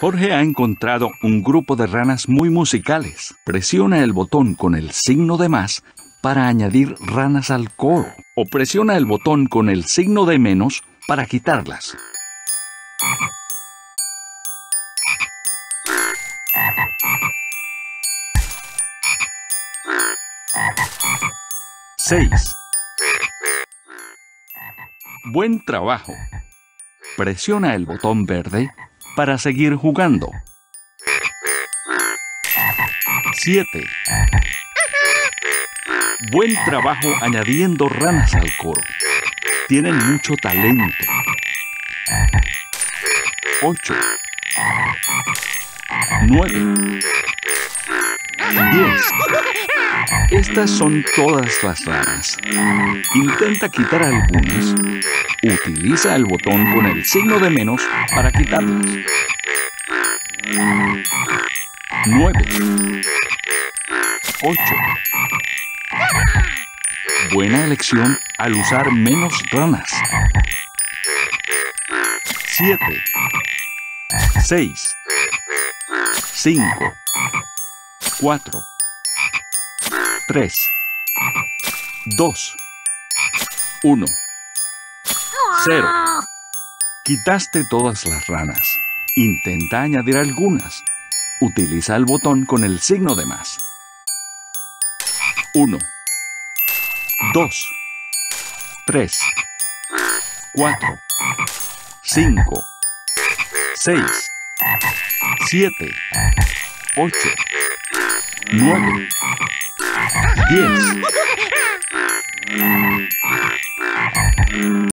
Jorge ha encontrado un grupo de ranas muy musicales. Presiona el botón con el signo de más para añadir ranas al coro o presiona el botón con el signo de menos para quitarlas. Seis. Buen trabajo. Presiona el botón verde para seguir jugando. 7. Buen trabajo añadiendo ranas al coro. Tienen mucho talento. 8. 9. 10. Estas son todas las ranas. Intenta quitar algunas. Utiliza el botón con el signo de menos para quitarlas. 9. 8. Buena elección al usar menos ranas. 7. 6. 5. 4. 3. 2. 1. 0. Quitaste todas las ranas. Intenta añadir algunas. Utiliza el botón con el signo de más. 1. 2. 3. 4. 5. 6. 7. 8. 9. 10.